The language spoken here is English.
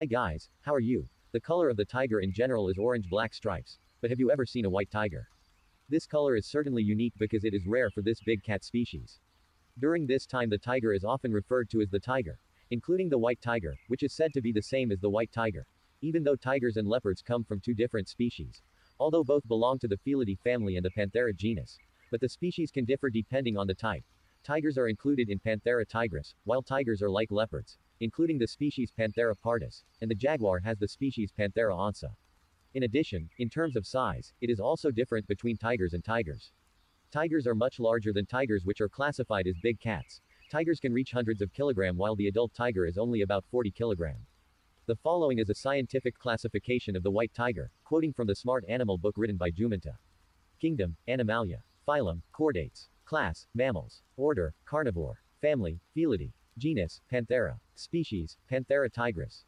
Hi guys, how are you? The color of the tiger in general is orange-black stripes. But have you ever seen a white tiger? This color is certainly unique because it is rare for this big cat species. During this time the tiger is often referred to as the tiger, including the white tiger, which is said to be the same as the white tiger. Even though tigers and leopards come from two different species. Although both belong to the Felidae family and the Panthera genus. But the species can differ depending on the type. Tigers are included in Panthera tigris, while tigers are like leopards including the species Panthera pardus, and the jaguar has the species Panthera onca. In addition, in terms of size, it is also different between tigers and tigers. Tigers are much larger than tigers which are classified as big cats. Tigers can reach hundreds of kilogram while the adult tiger is only about 40 kilogram. The following is a scientific classification of the white tiger, quoting from the Smart Animal book written by Jumanta. Kingdom, Animalia. Phylum, Chordates. Class, Mammals. Order, Carnivore. Family, Felidae. Genus, Panthera. Species, Panthera tigris.